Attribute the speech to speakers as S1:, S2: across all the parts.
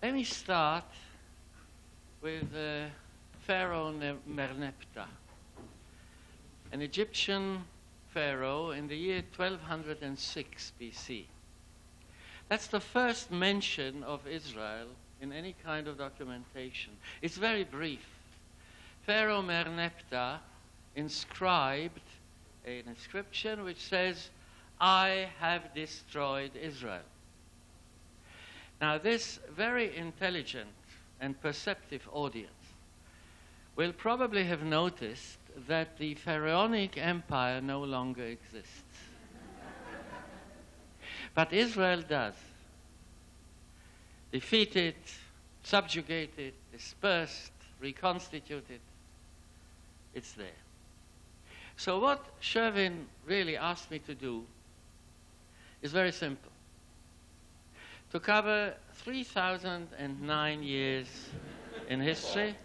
S1: Let me start with uh, Pharaoh Merneptah, an Egyptian pharaoh in the year 1206 BC. That's the first mention of Israel in any kind of documentation. It's very brief. Pharaoh Merneptah inscribed an inscription which says, I have destroyed Israel. Now, this very intelligent and perceptive audience will probably have noticed that the pharaonic empire no longer exists. but Israel does. Defeated, subjugated, dispersed, reconstituted, it's there. So what Sherwin really asked me to do is very simple. To cover 3,009 years in history,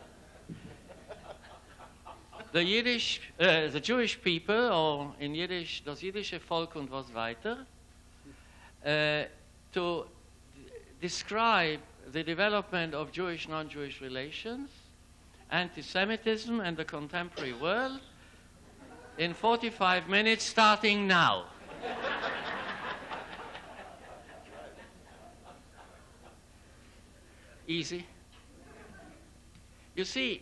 S1: the Yiddish, uh, the Jewish people, or in Yiddish, das jüdische Volk und was weiter, uh, to describe the development of Jewish non-Jewish relations, anti-Semitism and the contemporary world in 45 minutes starting now. Easy. You see,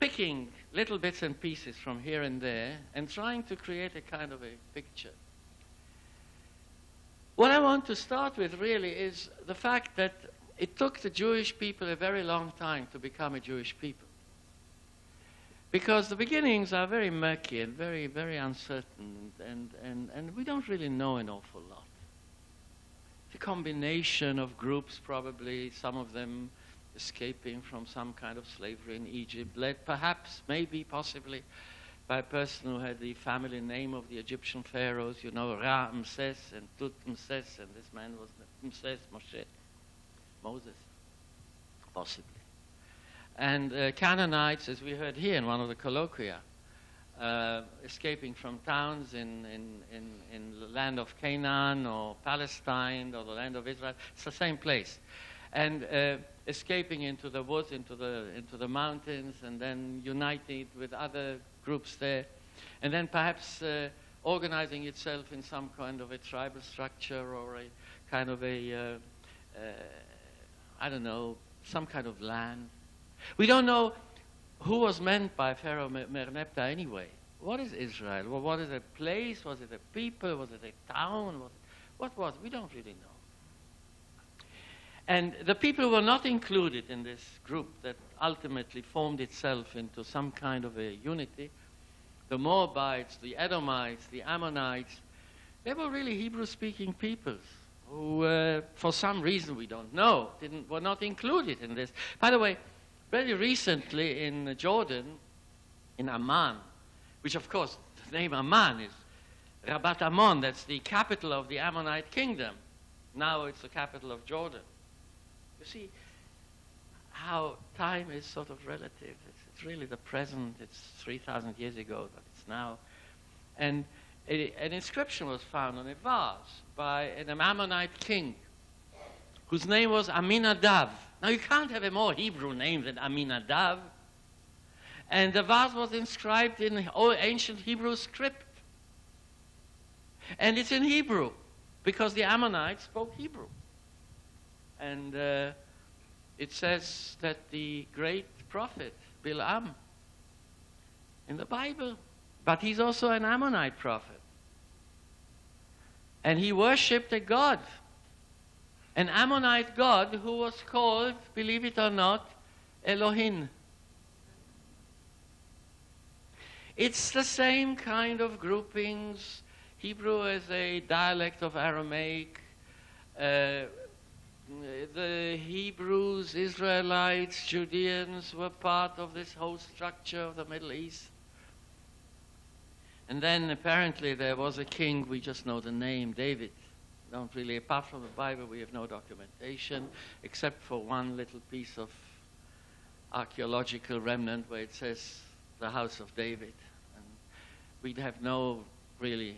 S1: picking little bits and pieces from here and there and trying to create a kind of a picture. What I want to start with really is the fact that it took the Jewish people a very long time to become a Jewish people. Because the beginnings are very murky and very, very uncertain, and, and, and we don't really know an awful lot. A combination of groups, probably, some of them escaping from some kind of slavery in Egypt, led perhaps, maybe, possibly, by a person who had the family name of the Egyptian pharaohs, you know, Ra-Mses and Tut-Mses, and this man was Mses, Moshe, Moses, possibly. And uh, Canaanites, as we heard here in one of the colloquia, uh, escaping from towns in, in, in, in the land of Canaan or Palestine or the land of Israel, it's the same place. And uh, escaping into the woods, into the, into the mountains, and then united with other groups there, and then perhaps uh, organizing itself in some kind of a tribal structure or a kind of a, uh, uh, I don't know, some kind of land. We don't know who was meant by Pharaoh Merneptah anyway. What is Israel? Well, what is a place? Was it a people? Was it a town? What, what was? We don't really know. And the people were not included in this group that ultimately formed itself into some kind of a unity. The Moabites, the Edomites, the Ammonites, they were really Hebrew-speaking peoples who, uh, for some reason we don't know, didn't, were not included in this. By the way, very recently in Jordan, in Amman, which of course the name Amman is Rabat Ammon, that's the capital of the Ammonite kingdom. Now it's the capital of Jordan. You see how time is sort of relative. It's, it's really the present. It's 3,000 years ago, but it's now. And a, an inscription was found on a vase by an Ammonite king whose name was Aminadav. Now, you can't have a more Hebrew name than Aminadav. And the vase was inscribed in ancient Hebrew script. And it's in Hebrew because the Ammonites spoke Hebrew. And uh, it says that the great prophet, Bilam, in the Bible, but he's also an Ammonite prophet. And he worshipped a god, an Ammonite god who was called, believe it or not, Elohim. It's the same kind of groupings. Hebrew is a dialect of Aramaic. Uh, the Hebrews, Israelites, Judeans were part of this whole structure of the Middle East. And then apparently there was a king, we just know the name, David. Don't really, apart from the Bible, we have no documentation except for one little piece of archaeological remnant where it says the house of David. And we'd have no really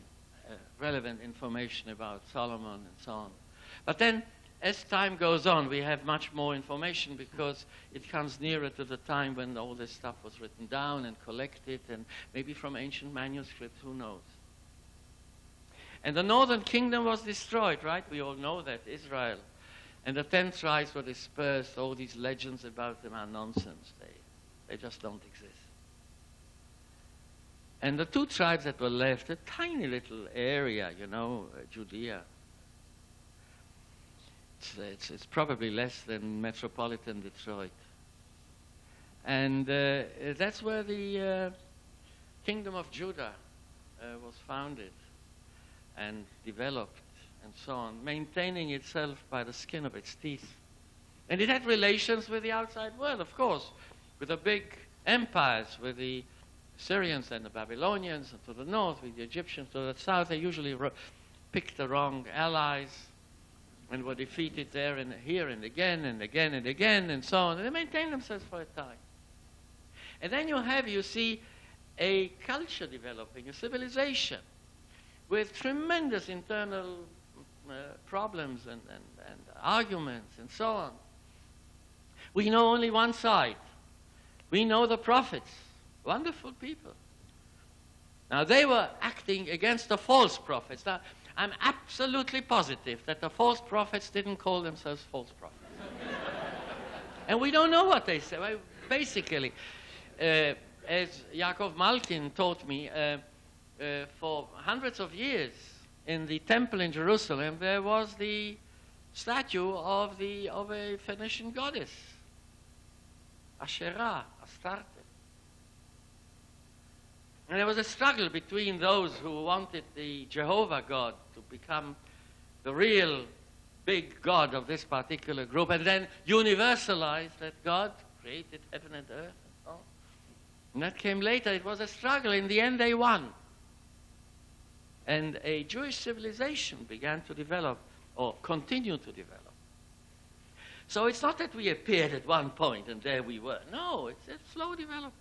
S1: uh, relevant information about Solomon and so on. But then as time goes on, we have much more information because it comes nearer to the time when all this stuff was written down and collected, and maybe from ancient manuscripts, who knows. And the northern kingdom was destroyed, right? We all know that, Israel. And the ten tribes were dispersed. All these legends about them are nonsense. They, they just don't exist. And the two tribes that were left, a tiny little area, you know, uh, Judea, it's, it's, it's, probably less than metropolitan Detroit. And uh, that's where the uh, kingdom of Judah uh, was founded and developed and so on, maintaining itself by the skin of its teeth. And it had relations with the outside world, of course, with the big empires, with the Syrians and the Babylonians, and to the north, with the Egyptians, to the south. They usually picked the wrong allies and were defeated there and here and again and again and again and so on. And they maintained themselves for a time. And then you have, you see, a culture developing, a civilization with tremendous internal uh, problems and, and, and arguments and so on. We know only one side. We know the prophets, wonderful people. Now, they were acting against the false prophets. Now, I'm absolutely positive that the false prophets didn't call themselves false prophets. and we don't know what they said. Basically, uh, as Yaakov Malkin taught me, uh, uh, for hundreds of years in the temple in Jerusalem, there was the statue of, the, of a Phoenician goddess, Asherah, Astarte. And there was a struggle between those who wanted the Jehovah God to become the real big God of this particular group and then universalize that God created heaven and earth. And, and that came later. It was a struggle. In the end, they won. And a Jewish civilization began to develop or continue to develop. So it's not that we appeared at one point and there we were. No, it's a slow development.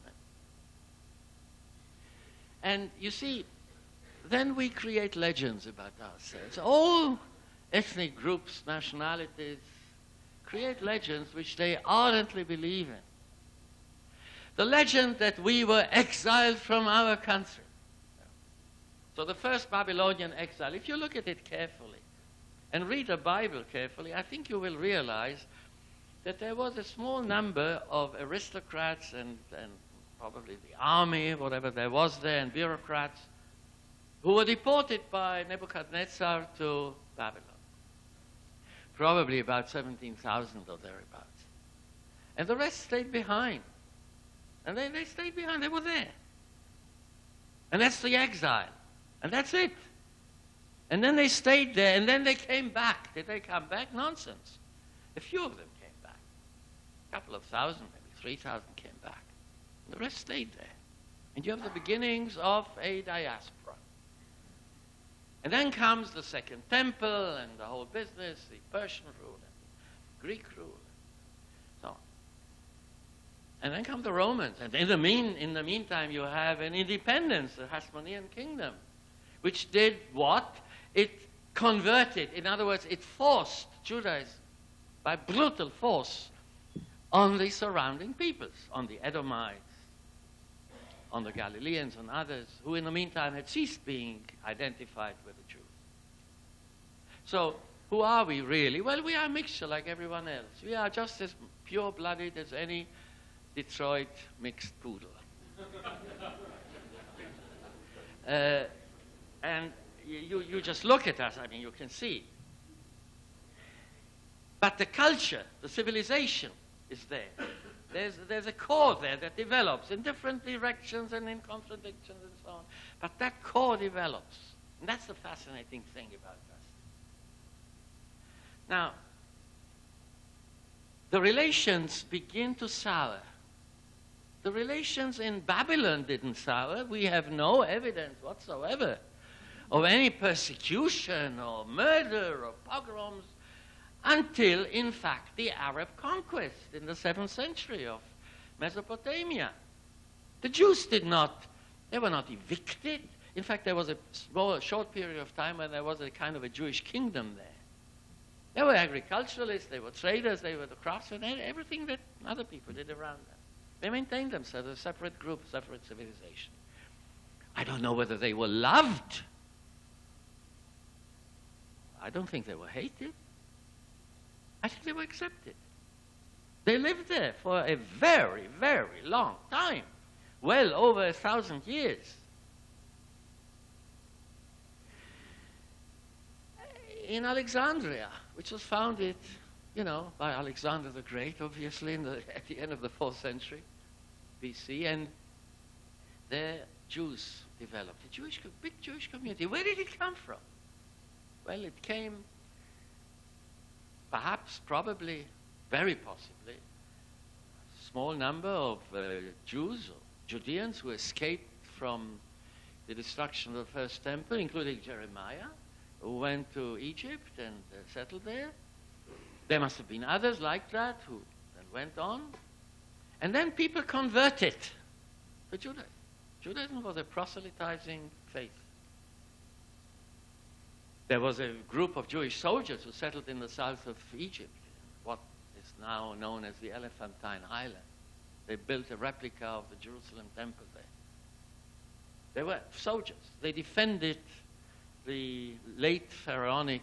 S1: And you see, then we create legends about ourselves. All ethnic groups, nationalities, create legends which they ardently believe in. The legend that we were exiled from our country. So the first Babylonian exile, if you look at it carefully and read the Bible carefully, I think you will realize that there was a small number of aristocrats and, and probably the army, whatever there was there, and bureaucrats who were deported by Nebuchadnezzar to Babylon. Probably about 17,000 or thereabouts. And the rest stayed behind. And they, they stayed behind, they were there. And that's the exile. And that's it. And then they stayed there, and then they came back. Did they come back? Nonsense. A few of them came back. A couple of thousand, maybe 3,000 came back. And the rest stayed there. And you have the beginnings of a diaspora. And then comes the Second Temple and the whole business, the Persian rule and the Greek rule. So And then come the Romans. And in the, mean, in the meantime, you have an independence, the Hasmonean kingdom which did what? It converted, in other words, it forced Judaism by brutal force on the surrounding peoples, on the Edomites, on the Galileans, and others, who in the meantime had ceased being identified with the Jews. So, who are we really? Well, we are a mixture like everyone else. We are just as pure blooded as any Detroit mixed poodle. uh, and you, you just look at us, I mean, you can see. But the culture, the civilization is there. There's, there's a core there that develops in different directions and in contradictions and so on. But that core develops. And that's the fascinating thing about us. Now, the relations begin to sour. The relations in Babylon didn't sour. We have no evidence whatsoever of any persecution or murder or pogroms until, in fact, the Arab conquest in the 7th century of Mesopotamia. The Jews did not, they were not evicted. In fact, there was a small, short period of time when there was a kind of a Jewish kingdom there. They were agriculturalists, they were traders, they were the craftsmen, everything that other people did around them. They maintained themselves as a separate group, separate civilization. I don't know whether they were loved. I don't think they were hated. I think they were accepted. They lived there for a very, very long time, well over a thousand years. In Alexandria, which was founded, you know, by Alexander the Great, obviously, the, at the end of the fourth century BC, and there Jews developed, a Jewish, big Jewish community. Where did it come from? Well, it came, perhaps, probably, very possibly, a small number of uh, Jews or Judeans who escaped from the destruction of the first temple, including Jeremiah, who went to Egypt and uh, settled there. There must have been others like that who then went on. And then people converted to Judaism. Judaism was a proselytizing faith. There was a group of Jewish soldiers who settled in the south of Egypt, what is now known as the Elephantine Island. They built a replica of the Jerusalem temple there. They were soldiers. They defended the late pharaonic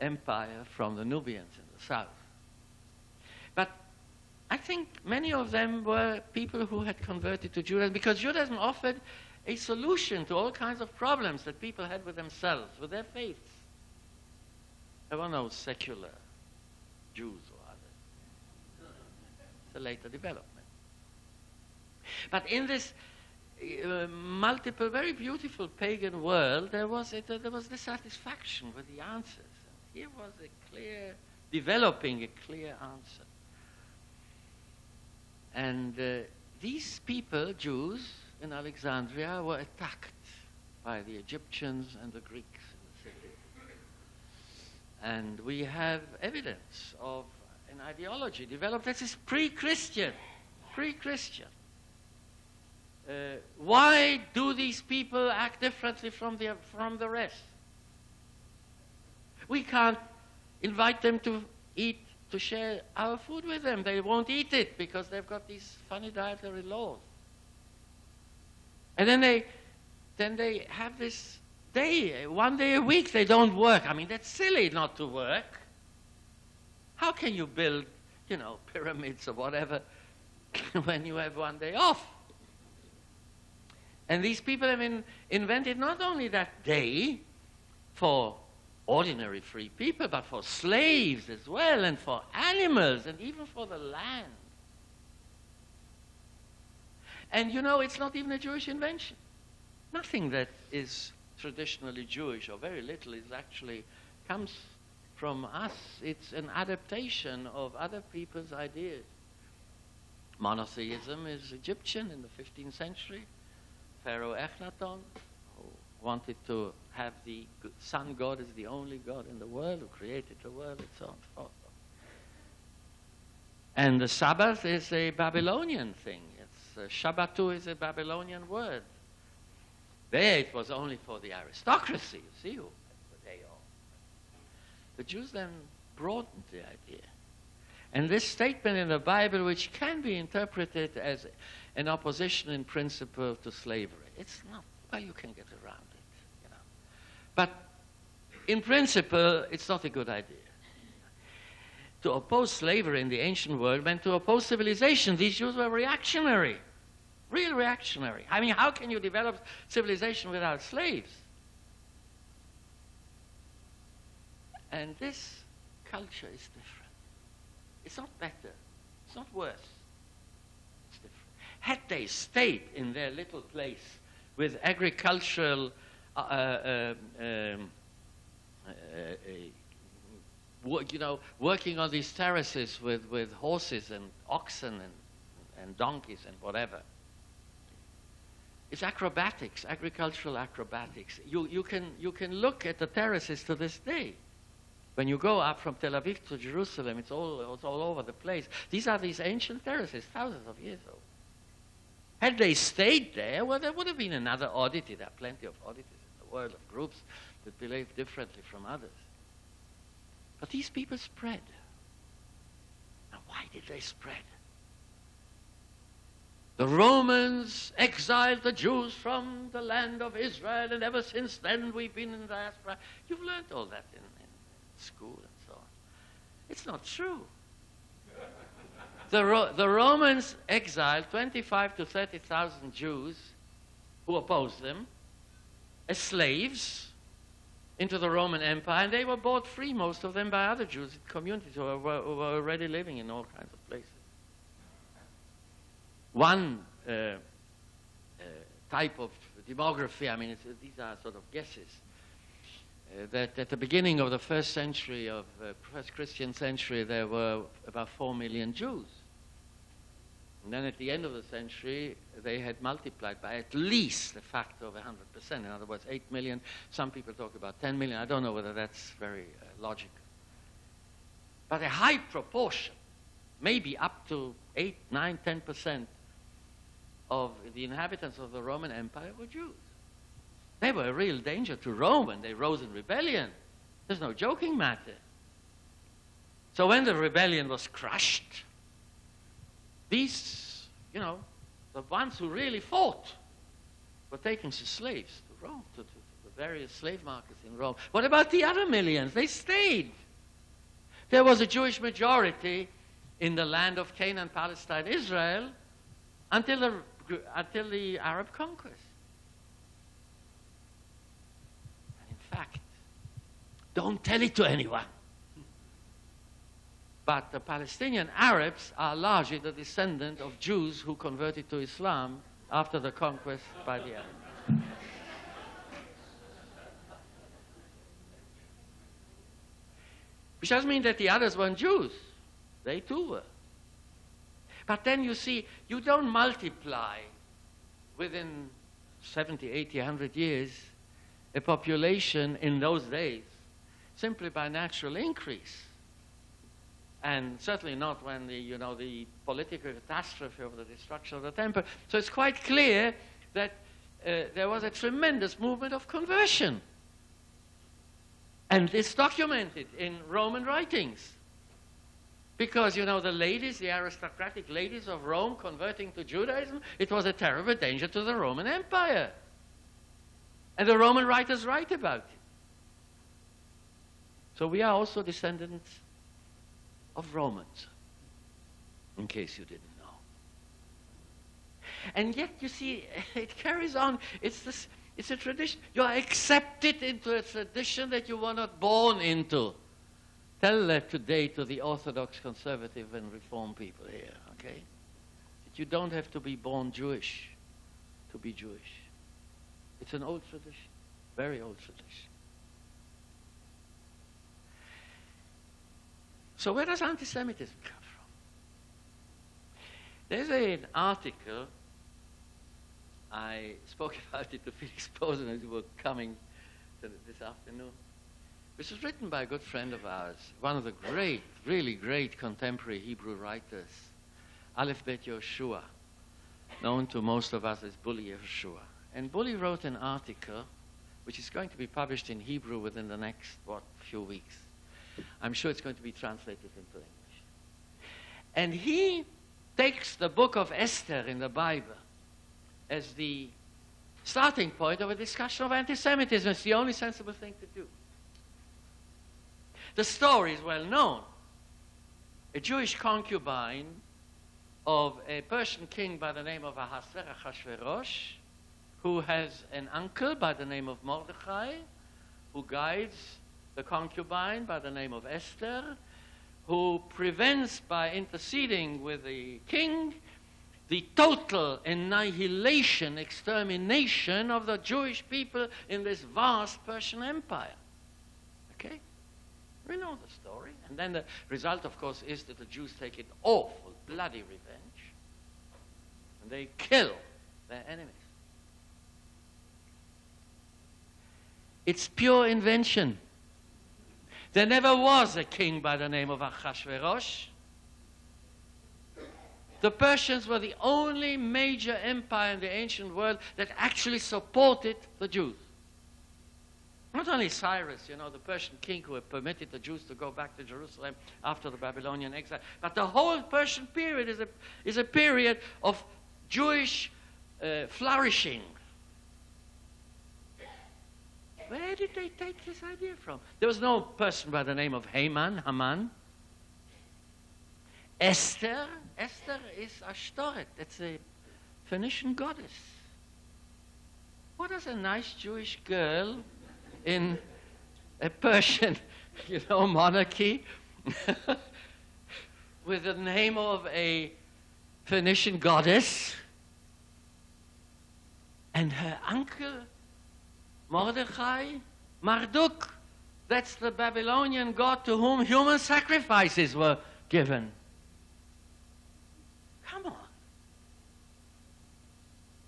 S1: empire from the Nubians in the south. But I think many of them were people who had converted to Judaism because Judaism offered a solution to all kinds of problems that people had with themselves, with their faiths. There were no secular Jews or others. It's a later development. But in this uh, multiple, very beautiful pagan world, there was, a, there was dissatisfaction with the answers. And here was a clear, developing a clear answer. And uh, these people, Jews in Alexandria, were attacked by the Egyptians and the Greeks in the city. And we have evidence of an ideology developed that is pre-Christian, pre-Christian. Uh, why do these people act differently from the, from the rest? We can't invite them to eat to share our food with them. They won't eat it because they've got these funny dietary laws. And then they, then they have this day, one day a week they don't work. I mean, that's silly not to work. How can you build, you know, pyramids or whatever when you have one day off? And these people have in, invented not only that day for ordinary free people, but for slaves as well, and for animals, and even for the land. And you know, it's not even a Jewish invention. Nothing that is traditionally Jewish, or very little, is actually comes from us. It's an adaptation of other people's ideas. Monotheism is Egyptian in the 15th century. Pharaoh Akhenaton, wanted to have the sun god as the only god in the world who created the world and so on and so forth. And the Sabbath is a Babylonian thing. Shabbatu is a Babylonian word. There it was only for the aristocracy, you see, who the day off. The Jews then broadened the idea. And this statement in the Bible, which can be interpreted as an opposition in principle to slavery, it's not, well, you can get around it. You know. but in principle, it's not a good idea. To oppose slavery in the ancient world meant to oppose civilization. These Jews were reactionary, real reactionary. I mean, how can you develop civilization without slaves? And this culture is different. It's not better. It's not worse. It's different. Had they stayed in their little place with agricultural uh, uh, um, uh, you know, working on these terraces with, with horses and oxen and, and donkeys and whatever. It's acrobatics, agricultural acrobatics. You, you, can, you can look at the terraces to this day. When you go up from Tel Aviv to Jerusalem, it's all, it's all over the place. These are these ancient terraces, thousands of years old. Had they stayed there, well, there would have been another oddity. There are plenty of oddities in the world of groups that believe differently from others. But these people spread. Now, why did they spread? The Romans exiled the Jews from the land of Israel, and ever since then we've been in diaspora. You've learned all that in, in school and so on. It's not true. the, Ro- the Romans exiled 25 to 30,000 Jews who opposed them as slaves into the Roman Empire, and they were bought free, most of them, by other Jews communities who were, who were already living in all kinds of. One uh, uh, type of demography, I mean, these are sort of guesses, uh, that at the beginning of the first century of uh, first Christian century, there were about four million Jews. And then at the end of the century, they had multiplied by at least a factor of 100%. In other words, 8 million. Some people talk about 10 million. I don't know whether that's very uh, logical. But a high proportion, maybe up to 8, 9, 10% of the inhabitants of the Roman Empire were Jews. They were a real danger to Rome when they rose in rebellion. There's no joking matter. So when the rebellion was crushed, these, you know, the ones who really fought were taken as slaves to Rome, to, to, to the various slave markets in Rome. What about the other millions? They stayed. There was a Jewish majority in the land of Canaan, Palestine, Israel, until the, until the Arab conquest. And in fact, don't tell it to anyone. But the Palestinian Arabs are largely the descendant of Jews who converted to Islam after the conquest by the Arabs. Which doesn't mean that the others weren't Jews. They too were. But then you see, you don't multiply within 70, 80, 100 years a population in those days simply by natural increase and certainly not when the, you know, the political catastrophe of the destruction of the temple. So it's quite clear that uh, there was a tremendous movement of conversion. And it's documented in Roman writings. Because, you know, the ladies, the aristocratic ladies of Rome converting to Judaism, it was a terrible danger to the Roman Empire. And the Roman writers write about it. So we are also descendants of Romans, in case you didn't know. And yet, you see, it carries on. It's, this, it's a tradition. You are accepted into a tradition that you were not born into. Tell that today to the Orthodox, conservative, and Reform people here, okay? That you don't have to be born Jewish to be Jewish. It's an old tradition, very old tradition. So where does anti-Semitism come from? There's an article, I spoke about it to Felix Posen as we were coming this afternoon, which was written by a good friend of ours, one of the great, really great contemporary Hebrew writers, Aleph Bet Yehoshua, known to most of us as Bully Yehoshua. And Bully wrote an article which is going to be published in Hebrew within the next, what, few weeks I'm sure it's going to be translated into English. And he takes the book of Esther in the Bible as the starting point of a discussion of anti Semitism. It's the only sensible thing to do. The story is well known. A Jewish concubine of a Persian king by the name of Ahasuerus, who has an uncle by the name of Mordechai, who guides the concubine by the name of Esther, who prevents by interceding with the king the total annihilation, extermination of the Jewish people in this vast Persian Empire. We know the story. And then the result, of course, is that the Jews take an awful, bloody revenge. And they kill their enemies. It's pure invention. There never was a king by the name of Achashverosh. The Persians were the only major empire in the ancient world that actually supported the Jews. Not only Cyrus, you know, the Persian king who had permitted the Jews to go back to Jerusalem after the Babylonian exile, but the whole Persian period is a, is a period of Jewish uh, flourishing. Where did they take this idea from? There was no person by the name of Haman, Haman. Esther, Esther is Ashtoreth. That's a Phoenician goddess. What does a nice Jewish girl in a Persian, you know, monarchy with the name of a Phoenician goddess and her uncle Mordechai Marduk. That's the Babylonian god to whom human sacrifices were given. Come on.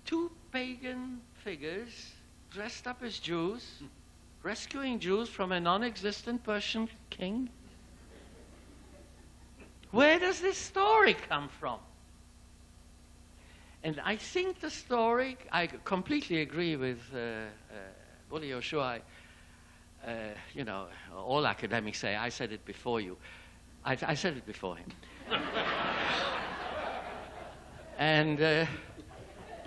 S1: Two pagan figures dressed up as Jews, rescuing Jews from a non existent Persian king. Where does this story come from? And I think the story, I completely agree with uh, uh, Uli Yehoshua. Uh, you know, all academics say, I said it before you. I, I said it before him. and uh,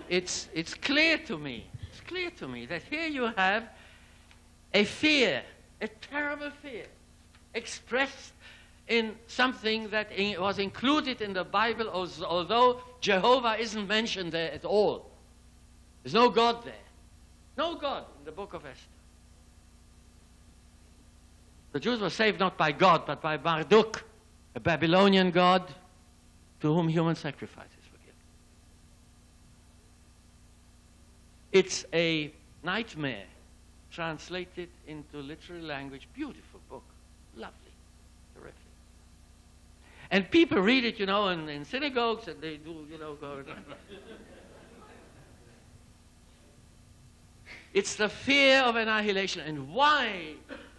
S1: it's, it's clear to me, it's clear to me that here you have a fear, a terrible fear, expressed in something that was included in the Bible, although Jehovah isn't mentioned there at all. There's no God there. No God in the book of Esther. The Jews were saved not by God, but by Marduk, a Babylonian god to whom human sacrifices were given. It's a nightmare translated into literary language. Beautiful book. Lovely. Terrific. And people read it, you know, in, in synagogues, and they do, you know, go. it's the fear of annihilation. And why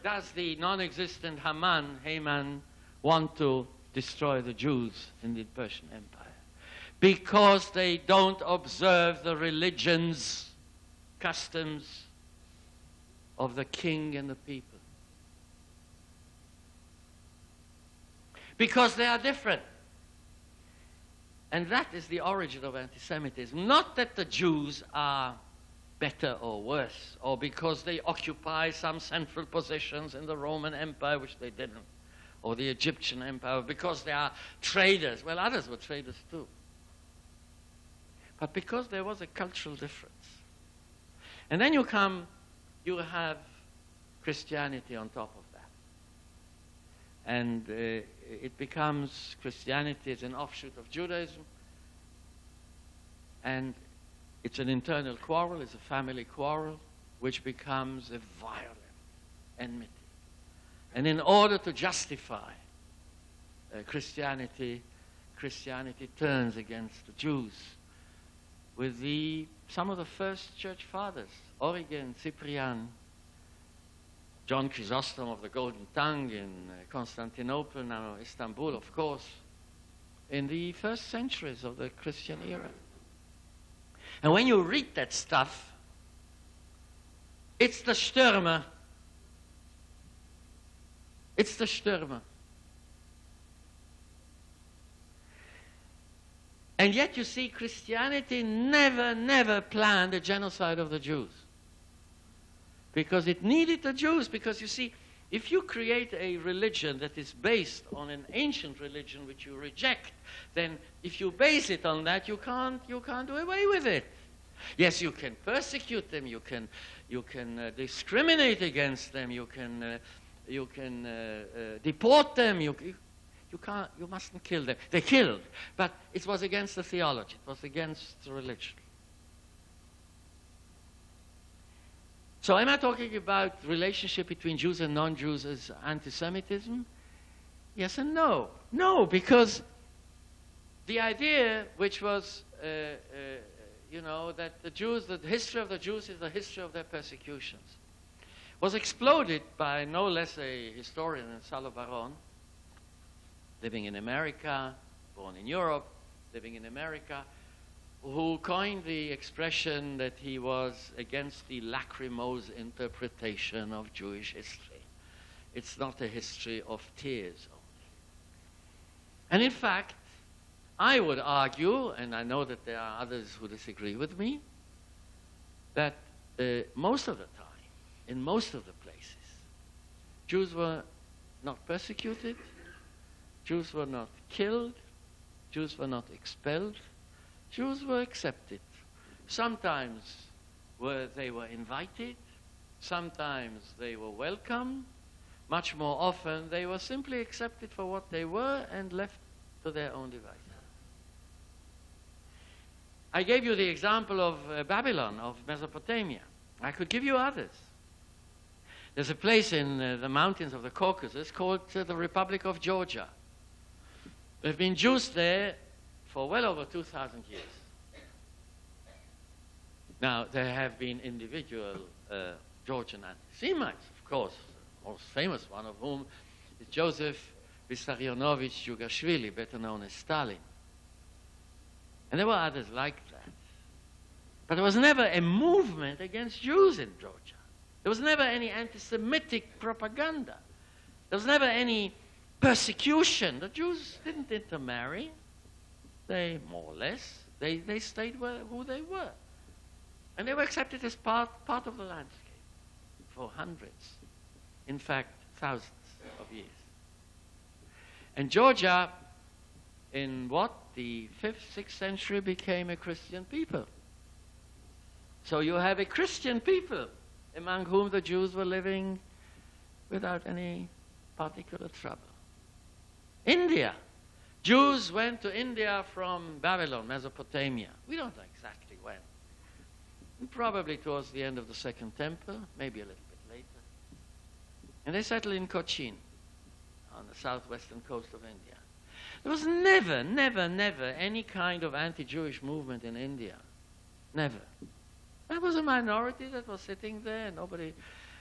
S1: does the non existent Haman, Haman, want to destroy the Jews in the Persian Empire? Because they don't observe the religions, customs of the king and the people. because they are different. And that is the origin of anti Semitism. Not that the Jews are better or worse, or because they occupy some central positions in the Roman Empire, which they didn't, or the Egyptian Empire, because they are traders. Well, others were traders too. But because there was a cultural difference. And then you come, you have Christianity on top of that. And uh, it becomes Christianity is an offshoot of Judaism, and it's an internal quarrel, it's a family quarrel, which becomes a violent enmity. And in order to justify uh, Christianity, Christianity turns against the Jews with the, some of the first church fathers, Origen, Cyprian, John Chrysostom of the Golden Tongue in uh, Constantinople, now Istanbul, of course, in the first centuries of the Christian era. And when you read that stuff, it's the Stürmer. It's the Stürmer. And yet you see, Christianity never, never planned a genocide of the Jews because it needed the Jews. Because you see, if you create a religion that is based on an ancient religion which you reject, then if you base it on that, you can't, you can't do away with it. Yes, you can persecute them, you can, you can uh, discriminate against them, you can, uh, you can uh, uh deport them, you, you, can't, you mustn't kill them. They killed, but it was against the theology, it was against religion. So am I talking about relationship between Jews and non-Jews as anti-Semitism? Yes and no. No, because the idea which was, uh, uh, you know, that the Jews, the history of the Jews is the history of their persecutions, was exploded by no less a historian than Salo Baron, living in America, born in Europe, living in America, who coined the expression that he was against the lachrymose interpretation of Jewish history. It's not a history of tears only. And in fact, I would argue, and I know that there are others who disagree with me, that uh, most of the time, in most of the places, Jews were not persecuted, Jews were not killed, Jews were not expelled, Jews were accepted. Sometimes were, they were invited, sometimes they were welcome, much more often they were simply accepted for what they were and left to their own devices. I gave you the example of uh, Babylon, of Mesopotamia. I could give you others. There's a place in uh, the mountains of the Caucasus called uh, the Republic of Georgia. There have been Jews there for well over 2,000 years. Now, there have been individual uh, Georgian anti-Semites, of course, the most famous one of whom is Joseph Vissarionovich Jugashvili, better known as Stalin. And there were others like that. But there was never a movement against Jews in Georgia. There was never any anti Semitic propaganda. There was never any persecution. The Jews didn't intermarry. They, more or less, they, they stayed where, who they were. And they were accepted as part, part of the landscape for hundreds, in fact, thousands of years. And Georgia, in what? The 5th, 6th century became a Christian people. So you have a Christian people among whom the Jews were living without any particular trouble. India. Jews went to India from Babylon, Mesopotamia. We don't know exactly when. Probably towards the end of the Second Temple, maybe a little bit later. And they settled in Cochin on the southwestern coast of India. There was never, never, never any kind of anti Jewish movement in India. Never. There was a minority that was sitting there, nobody.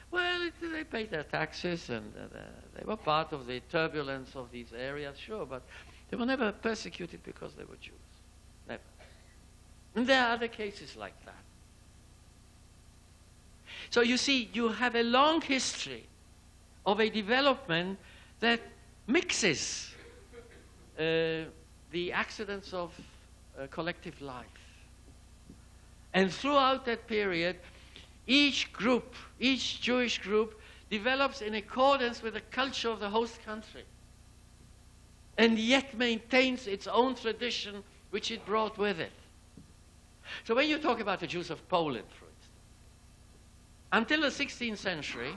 S1: Well, it, they paid their taxes and uh, they were part of the turbulence of these areas, sure, but they were never persecuted because they were Jews. Never. And there are other cases like that. So you see, you have a long history of a development that mixes uh, the accidents of uh, collective life. And throughout that period, each group, each Jewish group, develops in accordance with the culture of the host country and yet maintains its own tradition which it brought with it. So when you talk about the Jews of Poland, for instance, until the 16th century,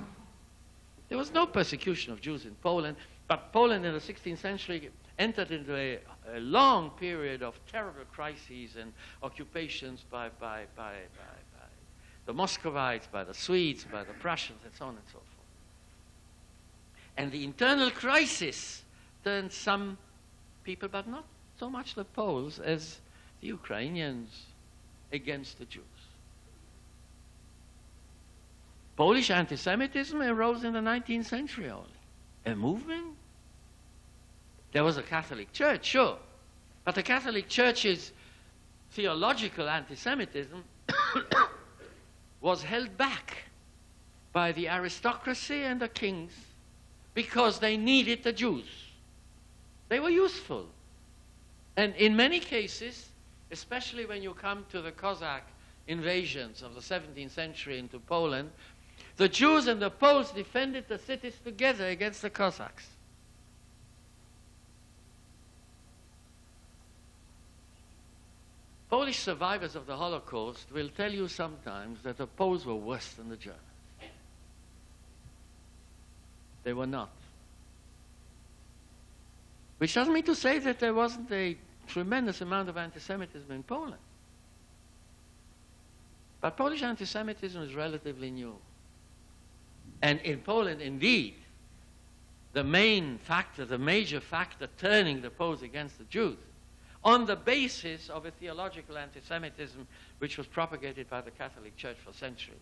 S1: there was no persecution of Jews in Poland, but Poland in the 16th century entered into a, a long period of terrible crises and occupations by, by, by, by, the Muscovites, by the Swedes, by the Prussians, and so on and so forth. And the internal crisis turned some people, but not so much the Poles as the Ukrainians, against the Jews. Polish anti Semitism arose in the 19th century only. A movement there was a Catholic Church, sure. But the Catholic Church's theological anti Semitism was held back by the aristocracy and the kings because they needed the Jews. They were useful. And in many cases, especially when you come to the Cossack invasions of the 17th century into Poland, the Jews and the Poles defended the cities together against the Cossacks. Polish survivors of the Holocaust will tell you sometimes that the Poles were worse than the Germans. They were not. Which doesn't mean to say that there wasn't a tremendous amount of anti Semitism in Poland. But Polish anti Semitism is relatively new. And in Poland, indeed, the main factor, the major factor turning the Poles against the Jews on the basis of a theological anti Semitism which was propagated by the Catholic Church for centuries,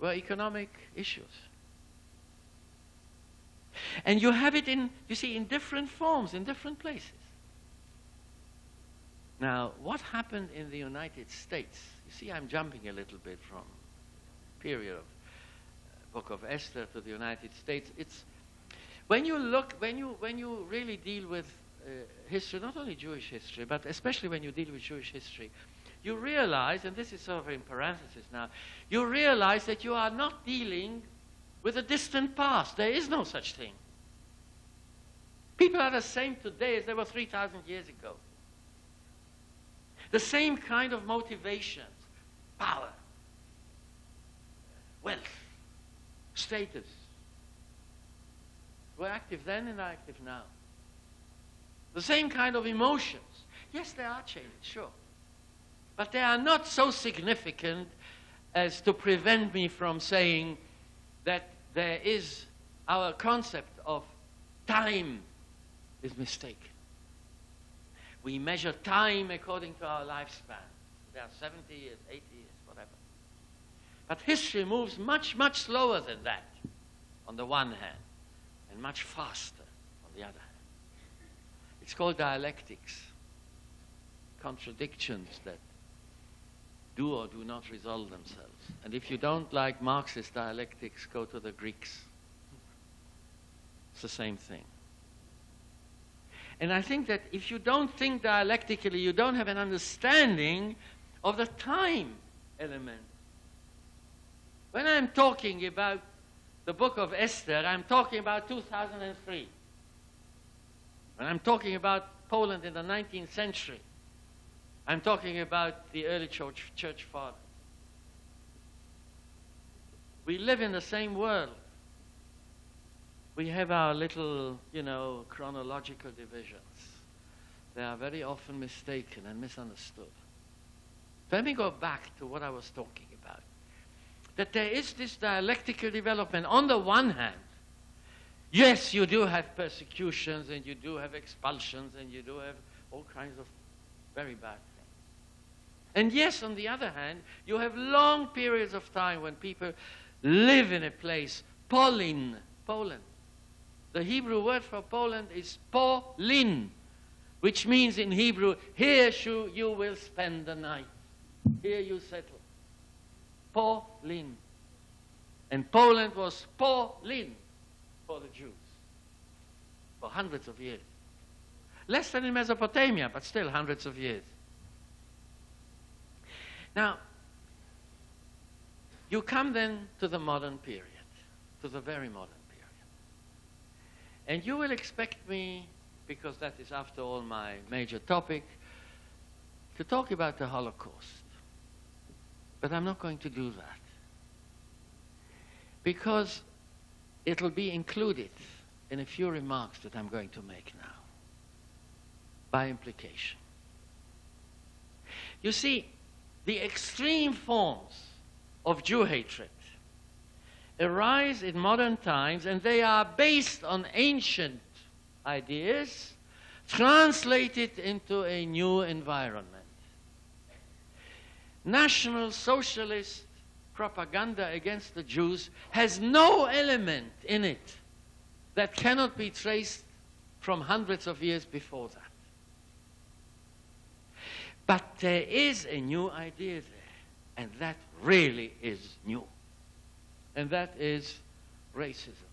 S1: were economic issues. And you have it in, you see, in different forms, in different places. Now, what happened in the United States? You see, I'm jumping a little bit from period of uh, Book of Esther to the United States. It's when you look, when you when you really deal with uh, history, not only Jewish history, but especially when you deal with Jewish history, you realize, and this is sort of in parenthesis now, you realize that you are not dealing with a distant past. There is no such thing. People are the same today as they were 3,000 years ago. The same kind of motivations, power, wealth, status, were active then and are active now. The same kind of emotions. Yes, they are changed, sure. But they are not so significant as to prevent me from saying that there is our concept of time is mistaken. We measure time according to our lifespan. There are 70 years, 80 years, whatever. But history moves much, much slower than that, on the one hand, and much faster on the other hand. It's called dialectics, contradictions that do or do not resolve themselves. And if you don't like Marxist dialectics, go to the Greeks. It's the same thing. And I think that if you don't think dialectically, you don't have an understanding of the time element. When I'm talking about the book of Esther, I'm talking about 2003. When I'm talking about Poland in the 19th century, I'm talking about the early church, church fathers. We live in the same world we have our little, you know, chronological divisions. They are very often mistaken and misunderstood. Let me go back to what I was talking about. That there is this dialectical development. On the one hand, yes, you do have persecutions and you do have expulsions and you do have all kinds of very bad things. And yes, on the other hand, you have long periods of time when people live in a place, Polin, Poland, the Hebrew word for Poland is Polin, which means in Hebrew, here you will spend the night. Here you settle. Polin. And Poland was Polin for the Jews for hundreds of years. Less than in Mesopotamia, but still hundreds of years. Now, you come then to the modern period, to the very modern period. and you will expect me, because that is after all my major topic, to talk about the Holocaust. But I'm not going to do that. Because it'll be included in a few remarks that I'm going to make now, by implication. You see, the extreme forms of Jew hatred arise in modern times and they are based on ancient ideas translated into a new environment. National Socialist propaganda against the Jews has no element in it that cannot be traced from hundreds of years before that. But there is a new idea there, and that really is new. And that is racism.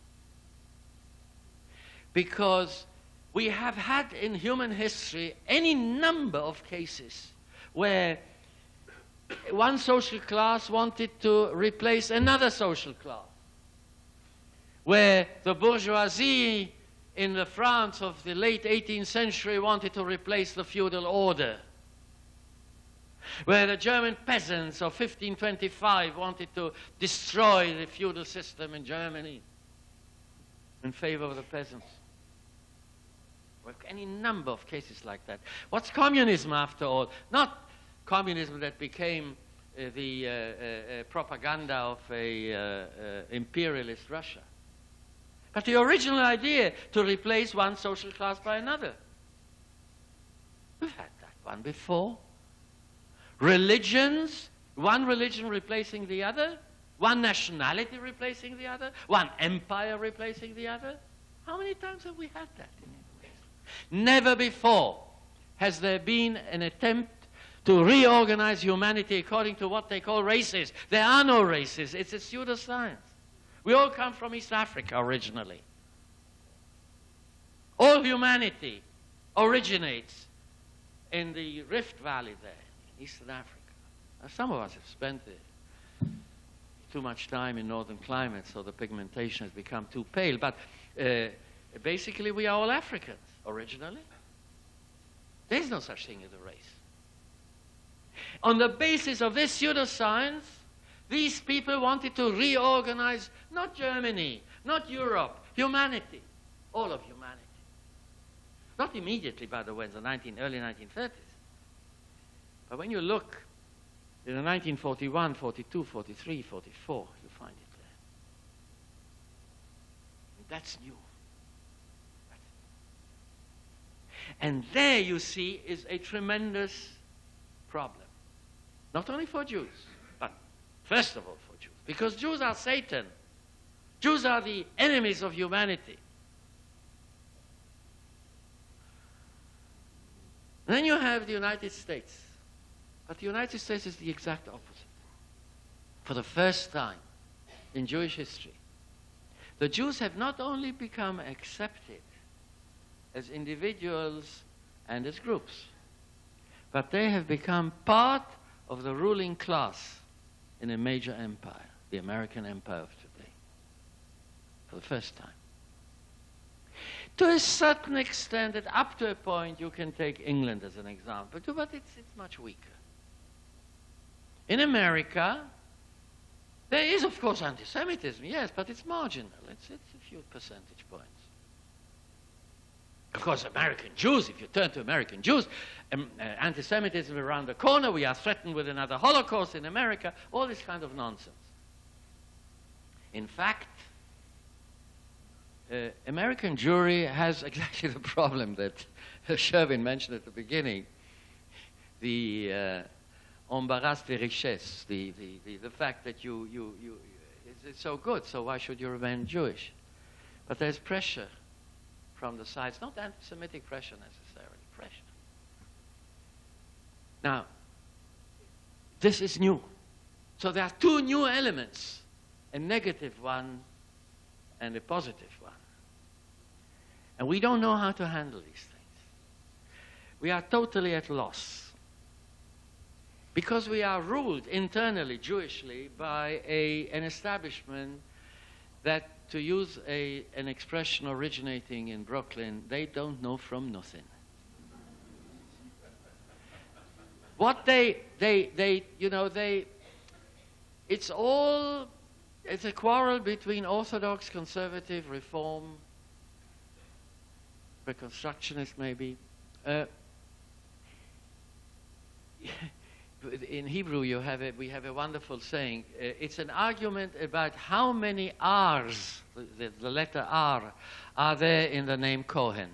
S1: Because we have had in human history any number of cases where one social class wanted to replace another social class, where the bourgeoisie in the France of the late 18th century wanted to replace the feudal order where the German peasants of 1525 wanted to destroy the feudal system in Germany in favor of the peasants. Well, any number of cases like that. What's communism, after all? Not communism that became uh, the uh, uh, uh propaganda of a uh, uh, imperialist Russia, but the original idea to replace one social class by another. We've had that one before religions, one religion replacing the other, one nationality replacing the other, one empire replacing the other. How many times have we had that in Never before has there been an attempt to reorganize humanity according to what they call races. There are no races. It's a pseudoscience. We all come from East Africa originally. All humanity originates in the Rift Valley there, Eastern Africa. Now, some of us have spent too much time in northern climates, so the pigmentation has become too pale. But uh, basically, we are all Africans originally. There's no such thing as a race. On the basis of this pseudoscience, these people wanted to reorganize not Germany, not Europe, humanity, all of humanity. Not immediately, by the way, in the 19, early 1930s. But when you look in the 1941, 42, 43, 44, you find it there. That's new. And there you see is a tremendous problem. Not only for Jews, but first of all for Jews. Because Jews are Satan. Jews are the enemies of humanity. And then you have the United States. But the United States is the exact opposite. For the first time in Jewish history, the Jews have not only become accepted as individuals and as groups, but they have become part of the ruling class in a major empire, the American empire of today, for the first time. To a certain extent, that up to a point, you can take England as an example, too, but it's, it's much weaker. In America, there is, of course, anti Semitism, yes, but it's marginal. It's, it's a few percentage points. Of course, American Jews, if you turn to American Jews, um, uh, anti Semitism around the corner, we are threatened with another Holocaust in America, all this kind of nonsense. In fact, uh, American Jewry has exactly the problem that Sherwin mentioned at the beginning the uh, embarras de richesse, the, the, the, the, fact that you, you, you it's so good, so why should you remain Jewish? But there's pressure from the sides, not anti Semitic pressure necessarily, pressure. Now, this is new. So there are two new elements a negative one and a positive one. And we don't know how to handle these things. We are totally at loss. Because we are ruled internally, Jewishly, by a, an establishment that to use a, an expression originating in Brooklyn, they don't know from nothing. what they, they, they, you know, they, it's all, it's a quarrel between Orthodox, conservative, reform, reconstructionist maybe. Uh, in Hebrew, you have a, we have a wonderful saying. Uh, it's an argument about how many R's, the, the, letter R, are there in the name Cohen.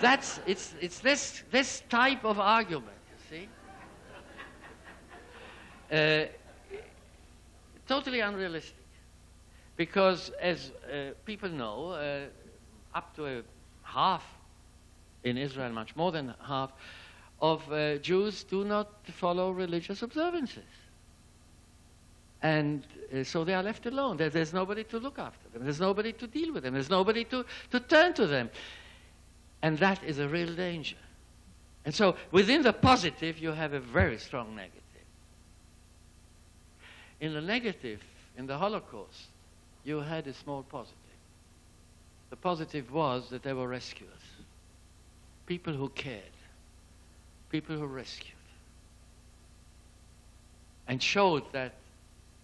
S1: That's, it's, it's this, this type of argument, you see. Uh, totally unrealistic. Because as uh, people know, uh, up to a half in Israel, much more than half, of uh, Jews do not follow religious observances. And uh, so they are left alone. There, there's nobody to look after them. There's nobody to deal with them. There's nobody to, to turn to them. And that is a real danger. And so within the positive, you have a very strong negative. In the negative, in the Holocaust, you had a small positive. The positive was that there were rescuers, people who cared, people who rescued, and showed that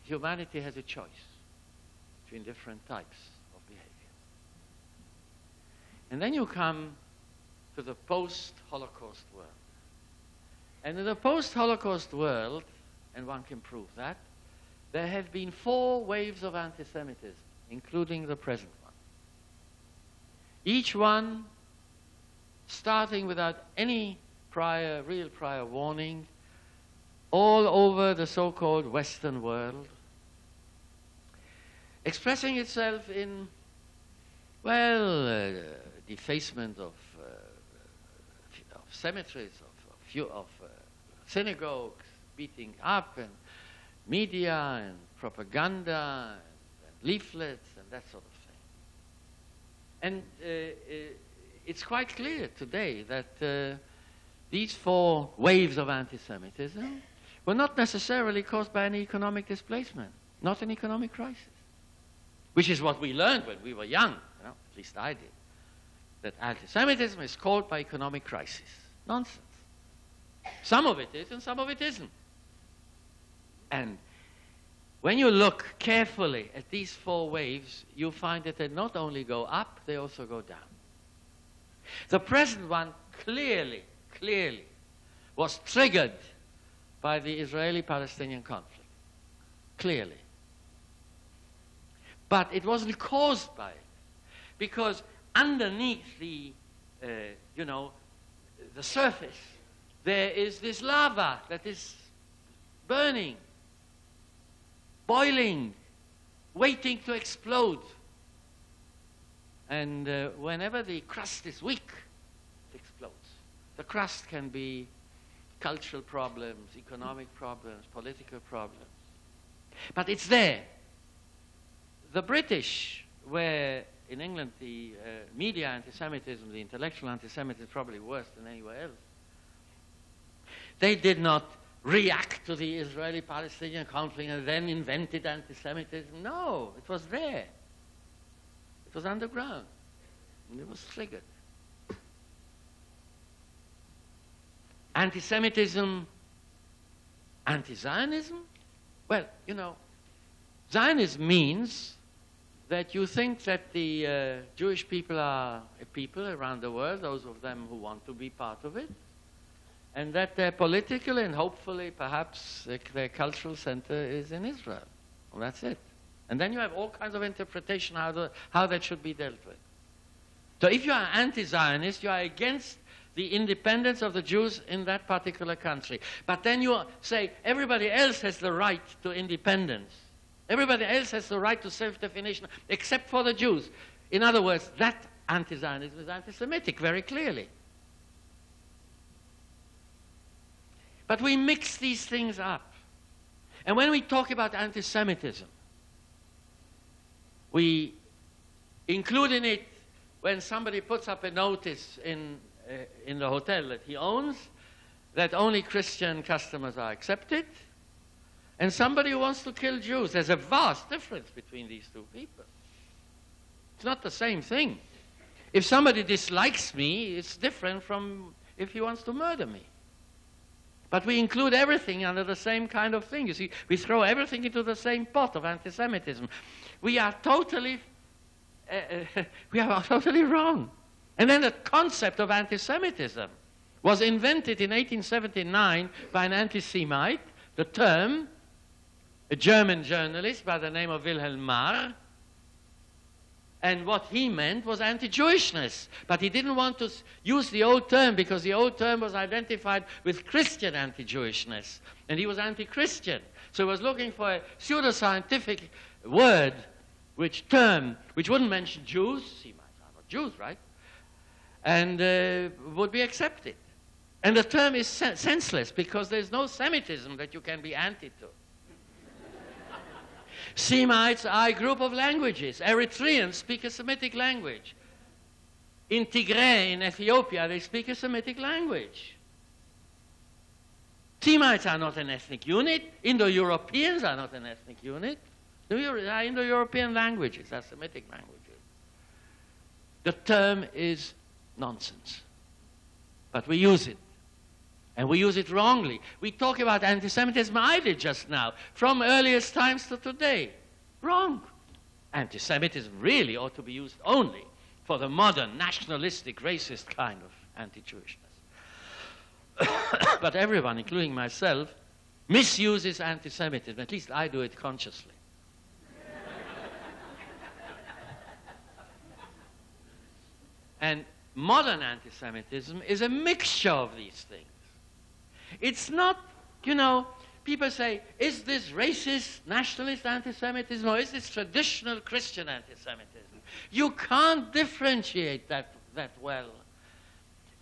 S1: humanity has a choice between different types of behavior. And then you come to the post Holocaust world. And in the post Holocaust world, and one can prove that, there have been four waves of anti Semitism, including the present one. each one starting without any prior, real prior warning, all over the so-called Western world, expressing itself in, well, uh, defacement of, uh, of cemeteries, of, of, of uh, synagogues beating up, and media and propaganda and, and, leaflets and that sort of thing. And uh, uh, it's quite clear today that uh, these four waves of anti-Semitism were not necessarily caused by any economic displacement, not an economic crisis, which is what we learned when we were young, you know, at least I did, that anti-Semitism is caused by economic crisis. Nonsense. Some of it is and some of it isn't. And when you look carefully at these four waves, you find that they not only go up, they also go down. The present one clearly, clearly was triggered by the Israeli-Palestinian conflict. Clearly. But it wasn't caused by it. Because underneath the, uh, you know, the surface, there is this lava that is burning, boiling, waiting to explode. And uh, whenever the crust is weak, it explodes. The crust can be cultural problems, economic problems, political problems. But it's there. The British, where in England the uh, media anti-Semitism, the intellectual anti-Semitism is probably worse than anywhere else, they did not react to the Israeli-Palestinian conflict and then invented anti-Semitism. No, it was there. It was underground. And it was triggered. Anti Semitism, anti Zionism? Well, you know, Zionism means that you think that the uh, Jewish people are a people around the world, those of them who want to be part of it, and that their political and hopefully perhaps their cultural center is in Israel. Well, that's it. And then you have all kinds of interpretation how, the, how that should be dealt with. So if you are anti-Zionist, you are against the independence of the Jews in that particular country. But then you say everybody else has the right to independence. Everybody else has the right to self-definition except for the Jews. In other words, that anti-Zionism is anti-Semitic very clearly. But we mix these things up. And when we talk about anti-Semitism, we include in it when somebody puts up a notice in in the hotel that he owns that only Christian customers are accepted, and somebody who wants to kill Jews. There's a vast difference between these two people. It's not the same thing. If somebody dislikes me, it's different from if he wants to murder me. But we include everything under the same kind of thing. You see, we throw everything into the same pot of anti Semitism. We are totally, uh, we are totally wrong. And then the concept of anti-Semitism was invented in 1879 by an anti-Semite, the term, a German journalist by the name of Wilhelm Marr, and what he meant was anti-Jewishness. But he didn't want to use the old term because the old term was identified with Christian anti-Jewishness. And he was anti-Christian. So he was looking for a pseudo-scientific word, which term, which wouldn't mention Jews. Not Jews, right? And uh, would be accepted. And the term is sen senseless because there's no Semitism that you can be anti to. Semites are a group of languages. Eritreans speak a Semitic language. In Tigray, in Ethiopia, they speak a Semitic language. Semites are not an ethnic unit. Indo-Europeans are not an ethnic unit. They are Indo-European languages, are Semitic languages. The term is nonsense. But we use it. And we use it wrongly. We talk about anti Semitism, I did just now, from earliest times to today. Wrong. Anti Semitism really ought to be used only for the modern, nationalistic, racist kind of anti Jewishness. but everyone, including myself, misuses anti Semitism. At least I do it consciously. and modern anti Semitism is a mixture of these things. It's not, you know, people say, is this racist, nationalist anti Semitism or is this traditional Christian anti Semitism? You can't differentiate that, that well.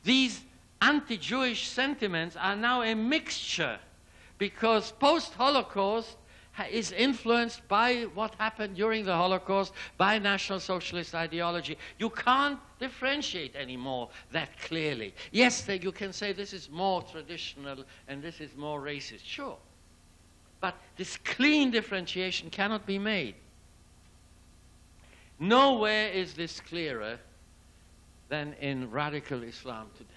S1: These, anti-Jewish sentiments are now a mixture because post-Holocaust is influenced by what happened during the Holocaust, by National Socialist ideology. You can't differentiate anymore that clearly. Yes, you can say this is more traditional and this is more racist, sure. But this clean differentiation cannot be made. Nowhere is this clearer than in radical Islam today.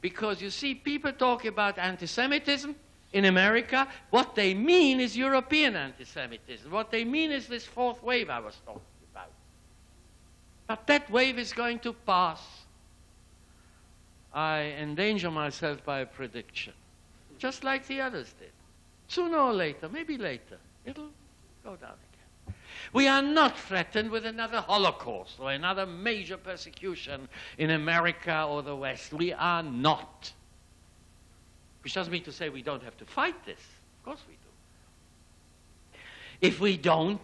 S1: Because you see, people talk about anti Semitism in America. What they mean is European anti Semitism. What they mean is this fourth wave I was talking about. But that wave is going to pass. I endanger myself by a prediction, just like the others did. Sooner or later, maybe later, it'll go down again. We are not threatened with another Holocaust or another major persecution in America or the West. We are not. Which doesn't mean to say we don't have to fight this. Of course we do. If we don't,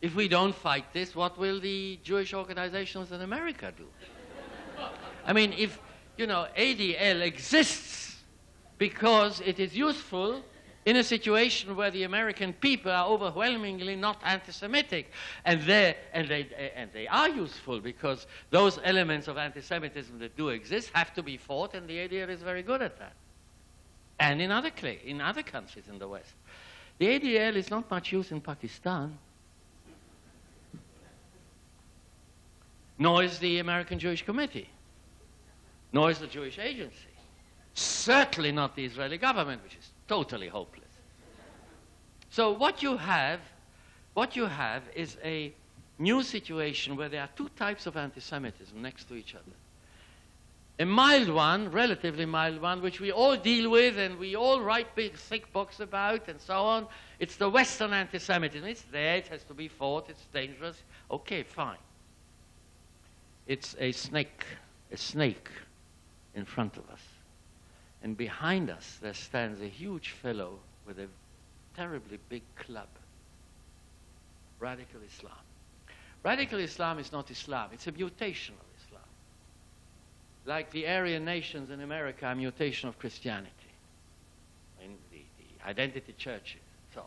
S1: if we don't fight this, what will the Jewish organizations in America do? I mean, if, you know, ADL exists because it is useful in a situation where the American people are overwhelmingly not anti-Semitic, and and they and they are useful because those elements of anti-Semitism that do exist have to be fought, and the ADL is very good at that and in other, in other countries in the West. The ADL is not much used in Pakistan, nor is the American Jewish Committee, nor is the Jewish Agency. Certainly not the Israeli government, which is totally hopeless. So what you have, what you have is a new situation where there are two types of anti-Semitism next to each other a mild one, relatively mild one, which we all deal with and we all write big, thick books about and so on. It's the Western anti Semitism. It's there, it has to be fought, it's dangerous. Okay, fine. It's a snake, a snake in front of us. And behind us, there stands a huge fellow with a terribly big club radical Islam. Radical Islam is not Islam, it's a mutation like the Aryan nations in America, a mutation of Christianity, in the, the identity churches, so on.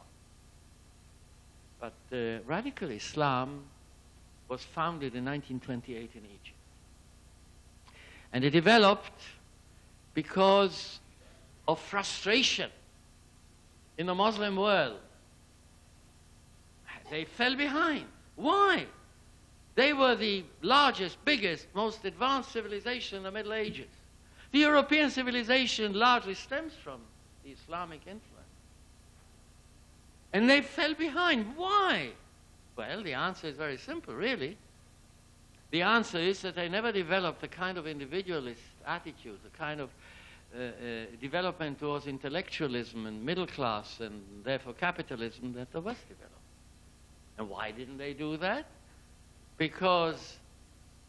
S1: But uh, radical Islam was founded in 1928 in Egypt. And it developed because of frustration in the Muslim world. They fell behind. Why? They were the largest, biggest, most advanced civilization in the Middle Ages. The European civilization largely stems from the Islamic influence. And they fell behind. Why? Well, the answer is very simple, really. The answer is that they never developed the kind of individualist attitude, the kind of uh, uh, development towards intellectualism and middle class and therefore capitalism that the West developed. And why didn't they do that? Because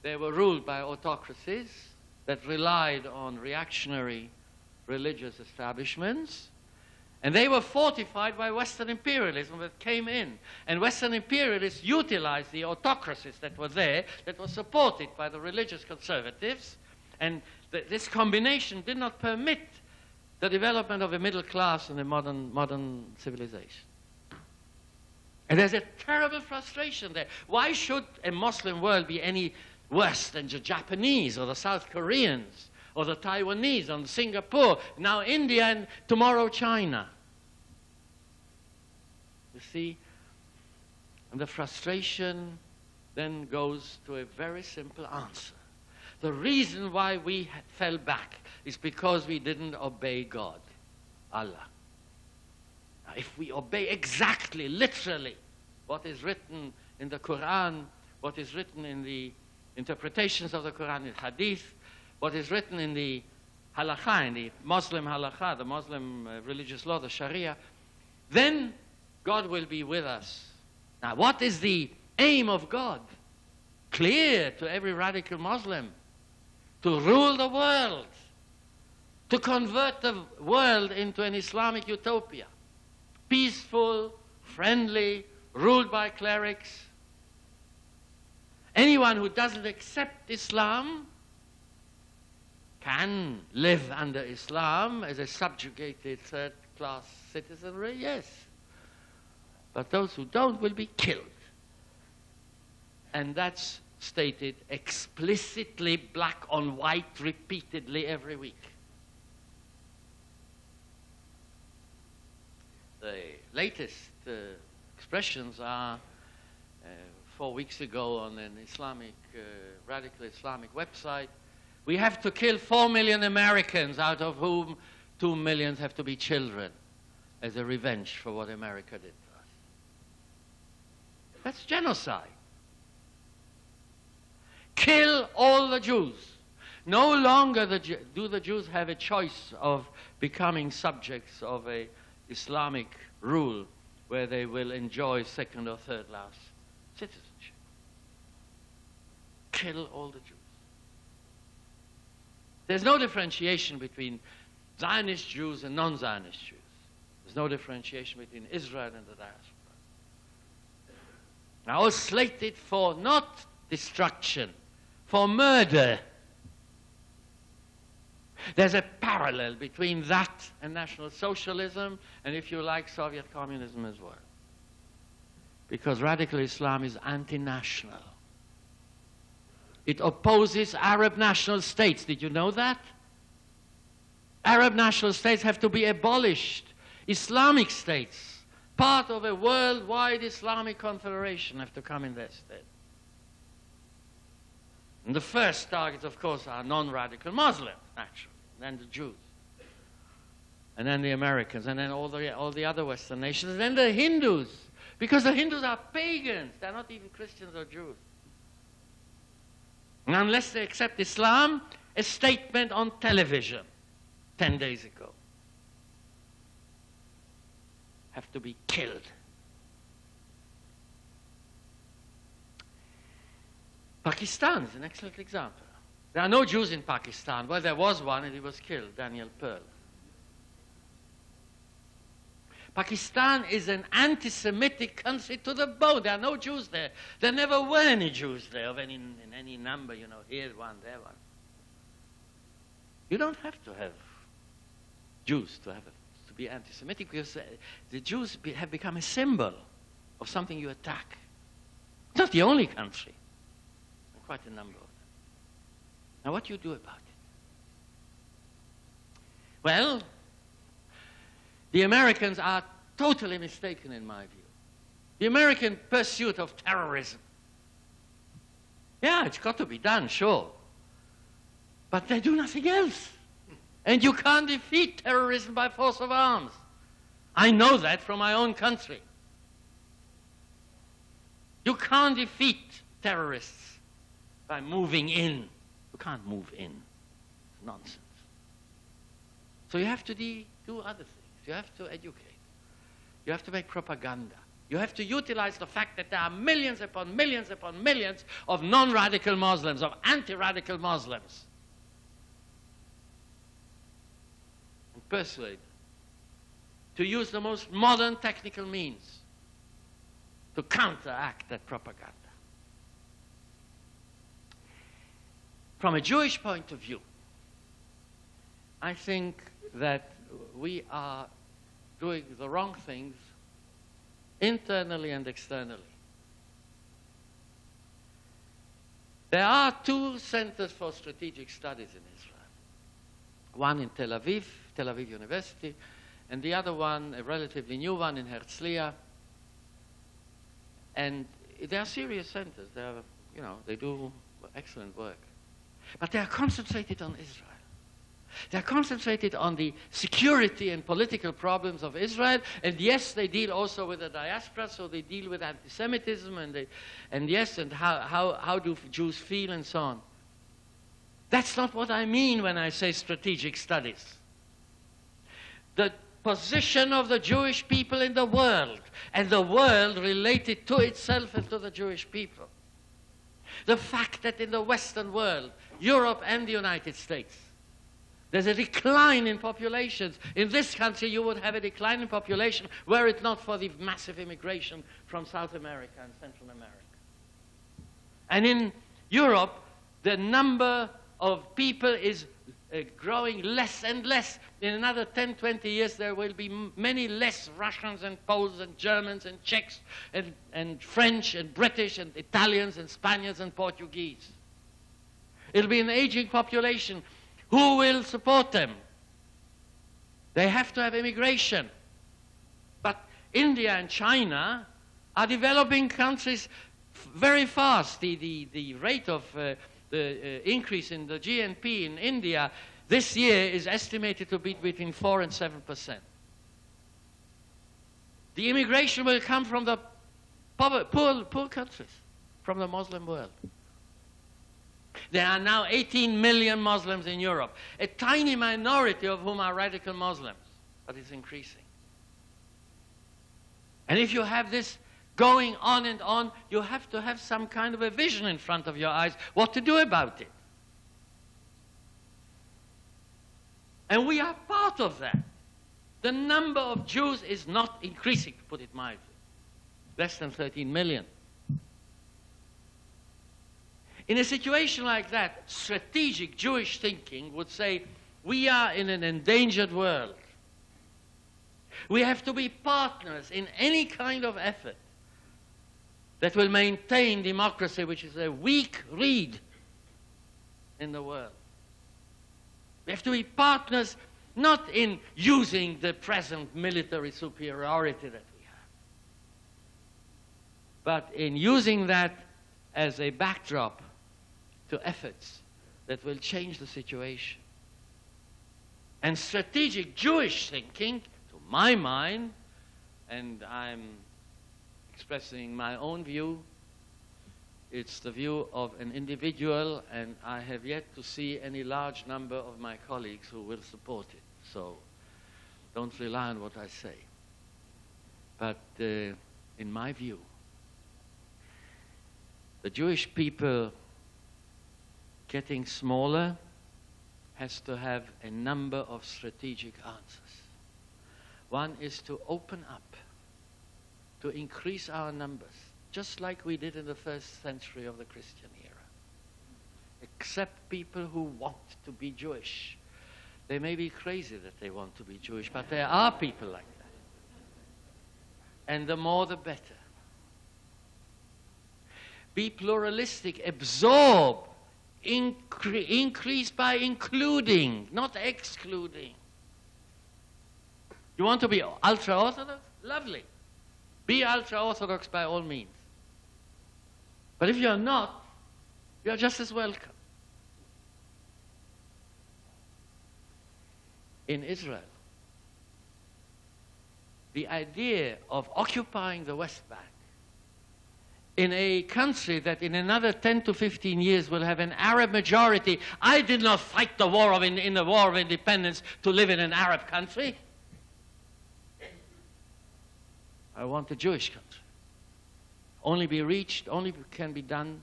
S1: they were ruled by autocracies that relied on reactionary religious establishments. And they were fortified by Western imperialism that came in. And Western imperialists utilized the autocracies that were there, that were supported by the religious conservatives. And th this combination did not permit the development of a middle class in a modern, modern civilization. And there's a terrible frustration there. Why should a Muslim world be any worse than the Japanese or the South Koreans or the Taiwanese or Singapore, now India and tomorrow China? You see? And the frustration then goes to a very simple answer. The reason why we fell back is because we didn't obey God, Allah. If we obey exactly, literally, what is written in the Quran, what is written in the interpretations of the Quran in Hadith, what is written in the halakha, in the Muslim halakha, the Muslim uh, religious law, the Sharia, then God will be with us. Now, what is the aim of God? Clear to every radical Muslim to rule the world, to convert the world into an Islamic utopia, peaceful, friendly, ruled by clerics. Anyone who doesn't accept Islam can live under Islam as a subjugated third class citizenry, yes. But those who don't will be killed. And that's stated explicitly, black on white, repeatedly every week. The latest uh, expressions are uh, four weeks ago on an Islamic, uh, radical Islamic website. We have to kill four million Americans, out of whom two million have to be children, as a revenge for what America did to us. That's genocide. Kill all the Jews. No longer the, do the Jews have a choice of becoming subjects of a Islamic rule where they will enjoy second or third class citizenship. Kill all the Jews. There's no differentiation between Zionist Jews and non Zionist Jews. There's no differentiation between Israel and the diaspora. Now, slated for not destruction, for murder. There's a parallel between that and National Socialism, and if you like, Soviet communism as well. Because radical Islam is anti national. It opposes Arab national states. Did you know that? Arab national states have to be abolished. Islamic states, part of a worldwide Islamic confederation, have to come in their stead. And the first targets, of course, are non radical Muslims, naturally then the Jews, and then the Americans, and then all the, all the other Western nations, and then the Hindus, because the Hindus are pagans. They're not even Christians or Jews. And unless they accept Islam, a statement on television 10 days ago have to be killed. Pakistan is an excellent example. There are no Jews in Pakistan. Well, there was one and he was killed, Daniel Pearl. Pakistan is an anti Semitic country to the bone. There are no Jews there. There never were any Jews there of any, in any number, you know, here one, there one. You don't have to have Jews to, have a, to be anti Semitic because uh, the Jews be, have become a symbol of something you attack. It's not the only country, quite a number now, what do you do about it? Well, the Americans are totally mistaken, in my view. The American pursuit of terrorism. Yeah, it's got to be done, sure. But they do nothing else. And you can't defeat terrorism by force of arms. I know that from my own country. You can't defeat terrorists by moving in can't move in. It's nonsense. So you have to de- do other things. You have to educate. You have to make propaganda. You have to utilize the fact that there are millions upon millions upon millions of non radical Muslims, of anti radical Muslims. And persuade to use the most modern technical means to counteract that propaganda. From a Jewish point of view, I think that we are doing the wrong things internally and externally. There are two centers for strategic studies in Israel. One in Tel Aviv, Tel Aviv University, and the other one, a relatively new one in Herzliya. And they are serious centers. They are, you know, they do excellent work. But they are concentrated on Israel. They are concentrated on the security and political problems of Israel. And yes, they deal also with the diaspora, so they deal with anti Semitism, and, and yes, and how, how, how do Jews feel, and so on. That's not what I mean when I say strategic studies. The position of the Jewish people in the world, and the world related to itself and to the Jewish people. The fact that in the Western world, Europe and the United States. There's a decline in populations. In this country, you would have a decline in population were it not for the massive immigration from South America and Central America. And in Europe, the number of people is uh, growing less and less. In another 10, 20 years, there will be many less Russians and Poles and Germans and Czechs and, and French and British and Italians and Spaniards and Portuguese. It'll be an aging population. Who will support them? They have to have immigration. But India and China are developing countries very fast. The, the, the rate of uh, the uh, increase in the GNP in India this year is estimated to be between 4 and 7 percent. The immigration will come from the poor, poor, poor countries, from the Muslim world. There are now 18 million Muslims in Europe, a tiny minority of whom are radical Muslims, but it's increasing. And if you have this going on and on, you have to have some kind of a vision in front of your eyes what to do about it. And we are part of that. The number of Jews is not increasing, to put it mildly. Less than 13 million. In a situation like that, strategic Jewish thinking would say, we are in an endangered world. We have to be partners in any kind of effort that will maintain democracy, which is a weak reed in the world. We have to be partners not in using the present military superiority that we have, but in using that as a backdrop to efforts that will change the situation. And strategic Jewish thinking, to my mind, and I'm expressing my own view, it's the view of an individual, and I have yet to see any large number of my colleagues who will support it. So don't rely on what I say. But uh, in my view, the Jewish people getting smaller has to have a number of strategic answers. One is to open up, to increase our numbers, just like we did in the first century of the Christian era. Accept people who want to be Jewish. They may be crazy that they want to be Jewish, but there are people like that. And the more the better. Be pluralistic, absorb incre- increase by including, not excluding. You want to be ultra Orthodox? Lovely. Be ultra Orthodox by all means. But if you're not, you're just as welcome. In Israel, the idea of occupying the West Bank in a country that in another 10 to 15 years will have an Arab majority. I did not fight the war of in, in the war of independence to live in an Arab country. I want a Jewish country. Only be reached, only can be done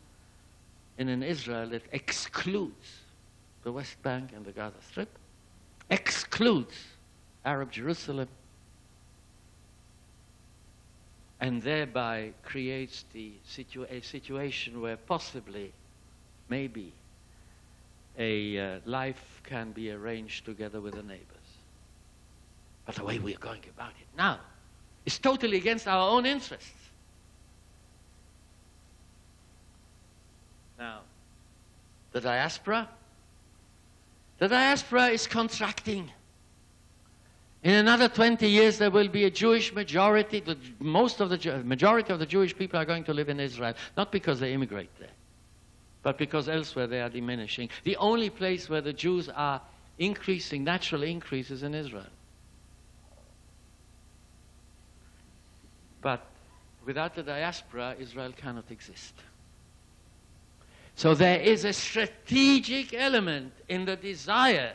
S1: in an Israel that excludes the West Bank and the Gaza Strip, excludes Arab Jerusalem, and thereby creates the situ- a situation where possibly, maybe, a uh, life can be arranged together with the neighbors. But the way we are going about it now is totally against our own interests. Now, the diaspora, the diaspora is contracting. In another 20 years, there will be a Jewish majority. The, most of the majority of the Jewish people are going to live in Israel, not because they immigrate there, but because elsewhere they are diminishing. The only place where the Jews are increasing, natural increases in Israel. But without the diaspora, Israel cannot exist. So there is a strategic element in the desire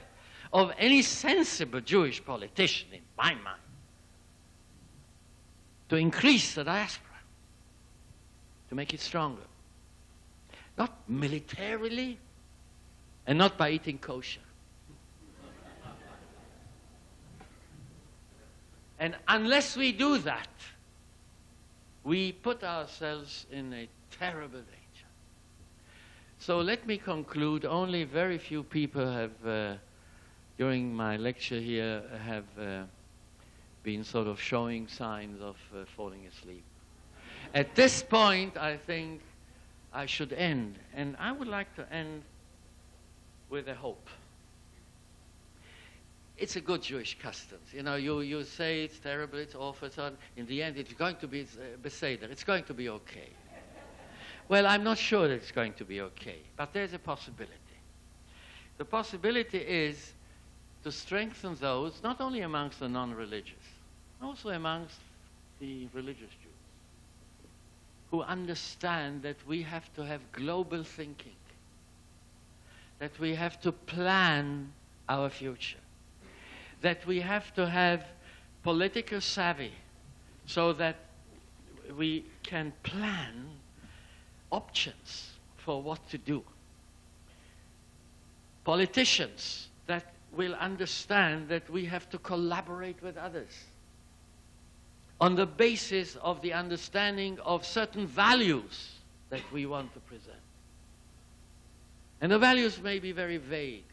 S1: of any sensible Jewish politician, in my mind, to increase the diaspora, to make it stronger. Not militarily, and not by eating kosher. and unless we do that, we put ourselves in a terrible danger. So let me conclude. Only very few people have uh, during my lecture here, have uh, been sort of showing signs of uh, falling asleep. At this point, I think I should end, and I would like to end with a hope. It's a good Jewish custom. You know, you, you say it's terrible, it's awful, so. In the end, it's going to be uh, Beseder. It's going to be okay. Well, I'm not sure that it's going to be okay, but there's a possibility. The possibility is to strengthen those, not only amongst the non-religious, also amongst the religious Jews, who understand that we have to have global thinking, that we have to plan our future, that we have to have political savvy so that we can plan options for what to do. Politicians that will understand that we have to collaborate with others on the basis of the understanding of certain values that we want to present. And the values may be very vague.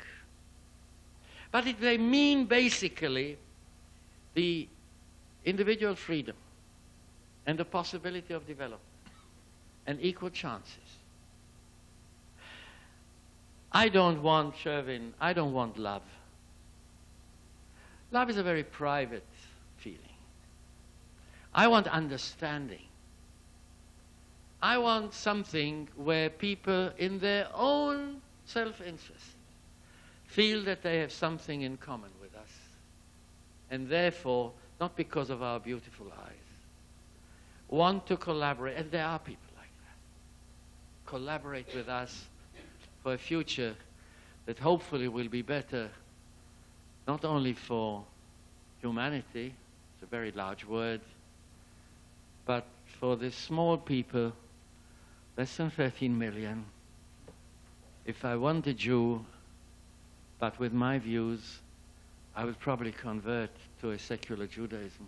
S1: But it, they mean basically the individual freedom and the possibility of development and equal chances. I don't want, Sherwin, I don't want love. Love is a very private feeling. I want understanding. I want something where people, in their own self interest, feel that they have something in common with us. And therefore, not because of our beautiful eyes, want to collaborate. And there are people like that. Collaborate with us for a future that hopefully will be better, not only for humanity, it's a very large word, but for this small people, less than 13 million, if I want a Jew, but with my views, I would probably convert to a secular Judaism.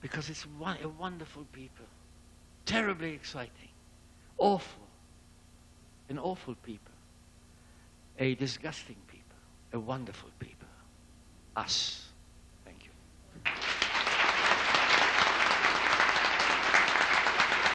S1: Because it's a wonderful people, terribly exciting, awful, an awful people, a disgusting people, a wonderful people, us.